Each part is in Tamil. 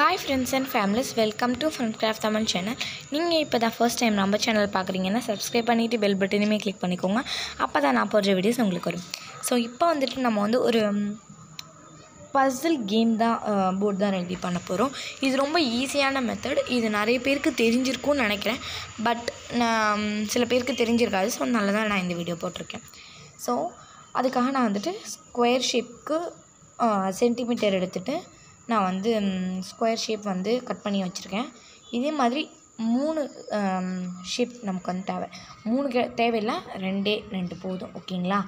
Hi friends and families welcome to Friend Craft Tamil channel நீங்கள் இப்போ தான் ஃபர்ஸ்ட் டைம் நம்ம சேனல் பார்க்குறீங்கன்னா சப்ஸ்கிரைப் பண்ணிவிட்டு பெல் பட்டனுமே கிளிக் பண்ணிக்கோங்க. அப்போ தான் நான் போடுற வீடியோஸ் உங்களுக்கு வரும். ஸோ இப்போ வந்துட்டு நம்ம வந்து ஒரு பசில் கேம் தான் போர்டு தான் ரெடி பண்ண போகிறோம் இது ரொம்ப ஈஸியான மெத்தட் இது நிறைய பேருக்கு தெரிஞ்சிருக்கும்னு நினைக்கிறேன். பட் நான் சில பேருக்கு தெரிஞ்சிருக்காது. ஸோ அதனால தான் நான் இந்த வீடியோ போட்டிருக்கேன். ஸோ அதுக்காக நான் வந்துட்டு ஸ்கொயர் ஷேப்க்கு சென்டிமீட்டர் எடுத்துகிட்டு நான் வந்து ஸ்கொயர் ஷேப் வந்து கட் பண்ணி வச்சுருக்கேன். இதே மாதிரி மூணு ஷேப் நமக்கு வந்து தேவை. மூணு கே- தேவையில்லை ரெண்டே ரெண்டு போதும். ஓகேங்களா?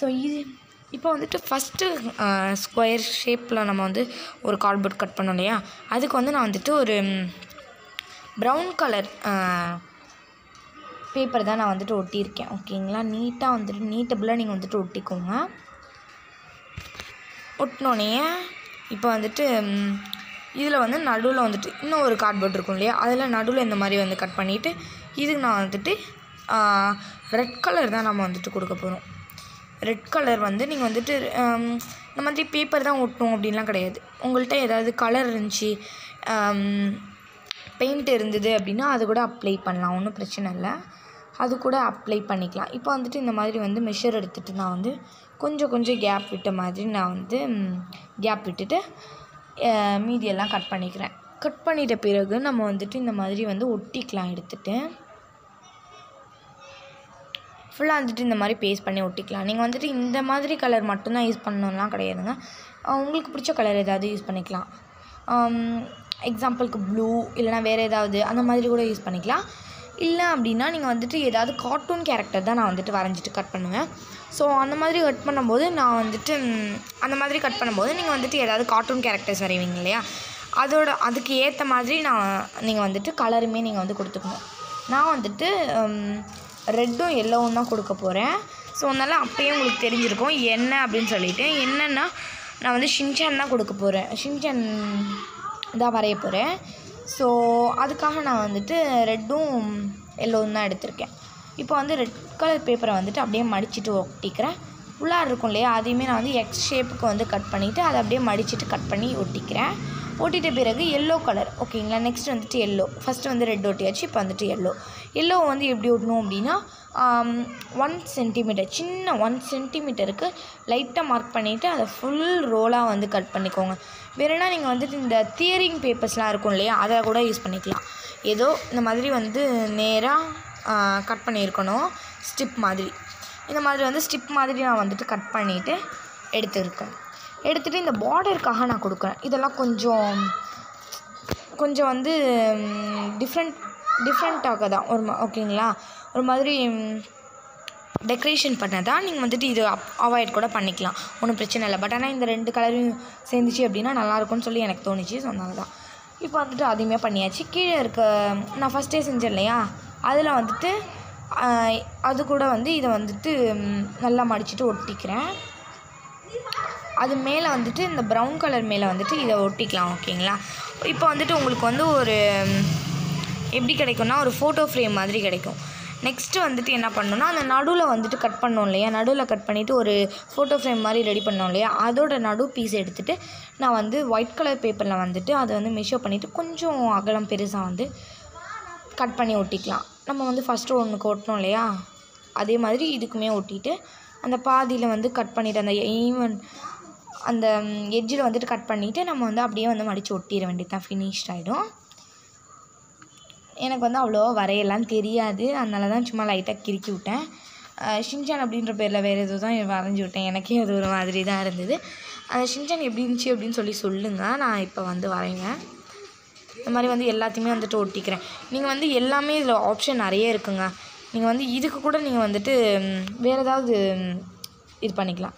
ஸோ இது இப்போ வந்துட்டு ஃபஸ்ட்டு ஸ்கொயர் ஷேப்பில் நம்ம வந்து ஒரு கார்ட்போர்ட் கட் பண்ணோம் இல்லையா? அதுக்கு வந்து நான் வந்துட்டு ஒரு ப்ரௌன் கலர் பேப்பர் தான் நான் வந்துட்டு ஒட்டியிருக்கேன். ஓகேங்களா? நீட்டாக வந்துட்டு நீட்டபிளாக நீங்கள் வந்துட்டு ஒட்டிக்கோங்க. ஒட்டினோடனே இப்போ வந்துட்டு இதில் வந்து நடுவில் வந்துட்டு இன்னும் ஒரு கார்ட்போர்ட் இருக்கும் இல்லையா? அதில் நடுவில் இந்த மாதிரி வந்து கட் பண்ணிவிட்டு இதுக்கு நான் வந்துட்டு ரெட் கலர் தான் நம்ம வந்துட்டு கொடுக்க போகிறோம் ரெட் கலர் வந்து நீங்கள் வந்துட்டு இந்த மாதிரி பேப்பர் தான் ஒட்டணும் அப்படின்லாம் கிடையாது. உங்கள்கிட்ட ஏதாவது கலர் இருந்துச்சு பெயிண்ட் இருந்தது அப்படின்னா அது கூட அப்ளை பண்ணலாம். ஒன்றும் பிரச்சனை இல்லை. அது கூட அப்ளை பண்ணிக்கலாம். இப்போ வந்துட்டு இந்த மாதிரி வந்து மெஷர் எடுத்துகிட்டு நான் வந்து கொஞ்சம் கொஞ்சம் கேப் விட்ட மாதிரி நான் வந்து கேப் விட்டுட்டு மீதியெல்லாம் கட் பண்ணிக்கிறேன். கட் பண்ணிட்ட பிறகு நம்ம வந்துட்டு இந்த மாதிரி வந்து ஒட்டிக்கலாம் எடுத்துகிட்டு ஃபுல்லாக வந்துட்டு இந்த மாதிரி பேஸ்ட் பண்ணி ஒட்டிக்கலாம். நீங்கள் வந்துட்டு இந்த மாதிரி கலர் மட்டும்தான் யூஸ் பண்ணணும்லாம் கிடையாதுங்க. உங்களுக்கு பிடிச்ச கலர் ஏதாவது யூஸ் பண்ணிக்கலாம். எக்ஸாம்பிளுக்கு ப்ளூ இல்லைனா வேறு ஏதாவது அந்த மாதிரி கூட யூஸ் பண்ணிக்கலாம். இல்லை அப்படின்னா நீங்கள் வந்துட்டு ஏதாவது கார்ட்டூன் கேரக்டர் தான் நான் வந்துட்டு வரைஞ்சிட்டு கட் பண்ணுவேன். ஸோ அந்த மாதிரி கட் பண்ணும்போது நான் வந்துட்டு அந்த மாதிரி கட் பண்ணும்போது நீங்கள் வந்துட்டு ஏதாவது கார்ட்டூன் கேரக்டர்ஸ் வரைவீங்க இல்லையா? அதோட அதுக்கு ஏற்ற மாதிரி நான் நீங்கள் வந்துட்டு கலருமே நீங்கள் வந்து கொடுத்துக்கணும். நான் வந்துட்டு ரெட்டும் எல்லோவும் தான் கொடுக்க போகிறேன் ஸோ அதனால் அப்போயே உங்களுக்கு தெரிஞ்சிருக்கும் என்ன அப்படின்னு சொல்லிட்டு என்னென்னா நான் வந்து ஷின்சான் தான் கொடுக்க போகிறேன் ஷின்சான் தான் வரைய போகிறேன் ஸோ அதுக்காக நான் வந்துட்டு ரெட்டும் எல்லோவும் தான் எடுத்திருக்கேன். இப்போ வந்து ரெட் கலர் பேப்பரை வந்துட்டு அப்படியே மடிச்சுட்டு ஒட்டிக்கிறேன். உள்ளார இருக்கும் இல்லையா அதையுமே நான் வந்து எக்ஸ் ஷேப்புக்கு வந்து கட் பண்ணிவிட்டு அதை அப்படியே மடிச்சுட்டு கட் பண்ணி ஒட்டிக்கிறேன். ஒட்டிட்ட பிறகு எல்லோ கலர் ஓகேங்களா நெக்ஸ்ட் வந்துட்டு எல்லோ ஃபஸ்ட்டு வந்து ரெட் ஒட்டியாச்சு இப்போ வந்துட்டு எல்லோ எல்லோ வந்து எப்படி ஒட்டணும் அப்படின்னா ஒன் சென்டிமீட்டர் சின்ன ஒன் சென்டிமீட்டருக்கு லைட்டாக மார்க் பண்ணிவிட்டு அதை ஃபுல் ரோலாக வந்து கட் பண்ணிக்கோங்க. வேறுனா நீங்கள் வந்துட்டு இந்த தியரிங் பேப்பர்ஸ்லாம் இருக்கும் இல்லையா அதை கூட யூஸ் பண்ணிக்கலாம். ஏதோ இந்த மாதிரி வந்து நேராக கட் பண்ணியிருக்கணும் ஸ்டிப் மாதிரி. இந்த மாதிரி வந்து ஸ்டிப் மாதிரி நான் வந்துட்டு கட் பண்ணிவிட்டு எடுத்துருக்கேன். எடுத்துகிட்டு இந்த பார்டருக்காக நான் கொடுக்குறேன். இதெல்லாம் கொஞ்சம் கொஞ்சம் வந்து டிஃப்ரெண்ட் டிஃப்ரெண்ட்டாக தான். ஒரு ஓகேங்களா ஒரு மாதிரி டெக்கரேஷன் பண்ண தான் நீங்கள் வந்துட்டு இது அவாய்ட் கூட பண்ணிக்கலாம். ஒன்றும் பிரச்சனை இல்லை. பட் ஆனால் இந்த ரெண்டு கலரையும் சேர்ந்துச்சு அப்படின்னா நல்லாயிருக்கும்னு சொல்லி எனக்கு தோணுச்சு. ஸோ அதனால தான். இப்போ வந்துட்டு அதையுமே பண்ணியாச்சு. கீழே இருக்க நான் ஃபஸ்ட்டே செஞ்சேன் இல்லையா? அதில் வந்துட்டு அது கூட வந்து இதை வந்துட்டு நல்லா மடிச்சுட்டு ஒட்டிக்கிறேன். அது மேலே வந்துட்டு இந்த ப்ரௌன் கலர் மேலே வந்துட்டு இதை ஒட்டிக்கலாம் ஓகேங்களா? இப்போ வந்துட்டு உங்களுக்கு வந்து ஒரு எப்படி கிடைக்கும்னா ஒரு ஃபோட்டோ ஃப்ரேம் மாதிரி கிடைக்கும். நெக்ஸ்ட்டு வந்துட்டு என்ன பண்ணணும்னா அந்த நடுவில் வந்துட்டு கட் பண்ணோம் இல்லையா? நடுவில் கட் பண்ணிவிட்டு ஒரு ஃபோட்டோ ஃப்ரேம் மாதிரி ரெடி பண்ணோம் இல்லையா? அதோட நடு பீஸ் எடுத்துகிட்டு நான் வந்து ஒயிட் கலர் பேப்பரில் வந்துட்டு அதை வந்து மெஷர் பண்ணிவிட்டு கொஞ்சம் அகலம் பெருசாக வந்து கட் பண்ணி ஒட்டிக்கலாம். நம்ம வந்து ஃபஸ்ட்டு ஒன்றுக்கு ஒட்டினோம் இல்லையா? அதே மாதிரி இதுக்குமே ஒட்டிட்டு அந்த பாதியில் வந்து கட் பண்ணிவிட்டு அந்த ஈவன் அந்த எட்ஜில் வந்துட்டு கட் பண்ணிவிட்டு நம்ம வந்து அப்படியே வந்து மடித்து ஒட்டிட வேண்டியது தான் ஃபினிஷ்ட் ஆகிடும் எனக்கு வந்து அவ்வளோவா வரையெல்லாம் தெரியாது. அதனால தான் சும்மா லைட்டாக கிறுக்கி விட்டேன். ஷின்சான் அப்படின்ற பேரில் வேறு எதுவும் தான் வரைஞ்சி விட்டேன். எனக்கே அது ஒரு மாதிரி தான் இருந்தது. அந்த ஷின்சான் எப்படி இருந்துச்சு அப்படின்னு சொல்லி சொல்லுங்கள் நான் இப்போ வந்து வரைவேன். இந்த மாதிரி வந்து எல்லாத்தையுமே வந்துட்டு ஒட்டிக்கிறேன். நீங்கள் வந்து எல்லாமே இதில் ஆப்ஷன் நிறைய இருக்குங்க. நீங்கள் வந்து இதுக்கு கூட நீங்கள் வந்துட்டு வேறு ஏதாவது இது பண்ணிக்கலாம்.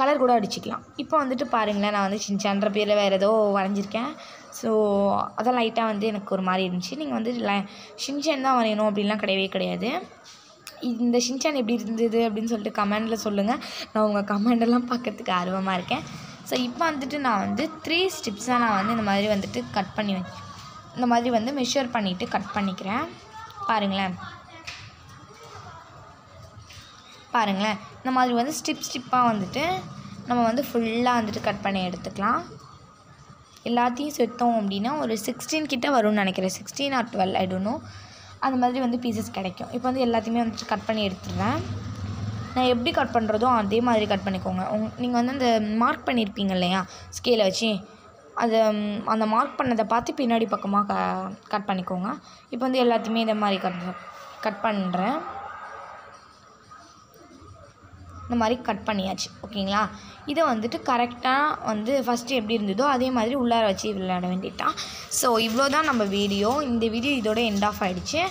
கலர் கூட அடிச்சுக்கலாம். இப்போ வந்துட்டு பாருங்களேன் நான் வந்து சின்சான்ற பேரில் வேறு ஏதோ வரைஞ்சிருக்கேன். ஸோ அதான் லைட்டாக வந்து எனக்கு ஒரு மாதிரி இருந்துச்சு. நீங்கள் வந்து லை ஷின்சான் தான் வரையணும் அப்படின்லாம் கிடையவே கிடையாது. இந்த ஷின்சான் எப்படி இருந்தது அப்படின்னு சொல்லிட்டு கமெண்டில் சொல்லுங்கள் நான் உங்கள் கமெண்டெல்லாம் பார்க்கறதுக்கு ஆர்வமாக இருக்கேன். ஸோ இப்போ வந்துட்டு நான் வந்து த்ரீ ஸ்டிப்ஸாக நான் வந்து இந்த மாதிரி வந்துட்டு கட் பண்ணி இந்த மாதிரி வந்து மெஷர் பண்ணிவிட்டு கட் பண்ணிக்கிறேன். பாருங்களேன். பாருங்களேன். இந்த மாதிரி வந்து ஸ்டிப் ஸ்டிப்பாக வந்துட்டு நம்ம வந்து ஃபுல்லாக வந்துட்டு கட் பண்ணி எடுத்துக்கலாம். எல்லாத்தையும் செத்தோம் அப்படின்னா ஒரு சிக்ஸ்டீன் கிட்டே வரும்னு நினைக்கிறேன். சிக்ஸ்டீன் ஆர் டுவெல் ஐ அந்த மாதிரி வந்து பீசஸ் கிடைக்கும். இப்போ வந்து எல்லாத்தையுமே வந்துட்டு கட் பண்ணி எடுத்துடுறேன். நான் எப்படி கட் பண்ணுறதோ அதே மாதிரி கட் பண்ணிக்கோங்க. உங் நீங்கள் வந்து அந்த மார்க் பண்ணியிருப்பீங்க இல்லையா? ஸ்கேலை வச்சு. அதை அந்த மார்க் பண்ணதை பார்த்து பின்னாடி பக்கமாக க கட் பண்ணிக்கோங்க. இப்போ வந்து எல்லாத்தையுமே இதை மாதிரி கட் கட் பண்ணுறேன் இந்த மாதிரி கட் பண்ணியாச்சு ஓகேங்களா? இதை வந்துட்டு கரெக்டாக வந்து ஃபஸ்ட்டு எப்படி இருந்ததோ அதே மாதிரி உள்ளார வச்சு விளையாட வேண்டியதான் ஸோ இவ்வளோ தான் நம்ம வீடியோ இந்த வீடியோ இதோட எண்ட் ஆஃப் ஆகிடுச்சு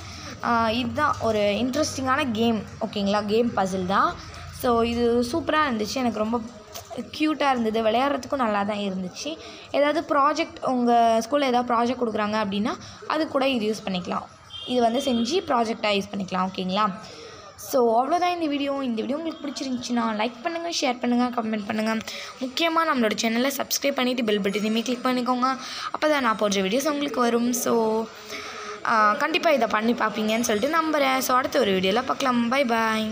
இதுதான் ஒரு இன்ட்ரெஸ்டிங்கான கேம் ஓகேங்களா? கேம் பசில் தான். ஸோ இது சூப்பராக இருந்துச்சு. எனக்கு ரொம்ப க்யூட்டாக இருந்தது. விளையாடுறதுக்கும் நல்லா தான் இருந்துச்சு. ஏதாவது ப்ராஜெக்ட் உங்கள் ஸ்கூலில் ஏதாவது ப்ராஜெக்ட் கொடுக்குறாங்க அப்படின்னா அது கூட இது யூஸ் பண்ணிக்கலாம். இது வந்து செஞ்சு ப்ராஜெக்டாக யூஸ் பண்ணிக்கலாம் ஓகேங்களா? ஸோ அவ்வளோதான் இந்த வீடியோ இந்த வீடியோ உங்களுக்கு பிடிச்சிருந்துச்சுன்னா லைக் பண்ணுங்கள் ஷேர் பண்ணுங்கள் கமெண்ட் பண்ணுங்கள் முக்கியமாக நம்மளோட சேனலை சப்ஸ்கிரைப் பண்ணிவிட்டு பெல் பட்டனையுமே கிளிக் பண்ணிக்கோங்க. அப்போ தான் நான் போடுற வீடியோஸ் உங்களுக்கு வரும். ஸோ கண்டிப்பாக இதை பண்ணி பார்ப்பீங்கன்னு சொல்லிட்டு நம்புகிறேன் ஸோ அடுத்த ஒரு வீடியோவில் பார்க்கலாம். Bye bye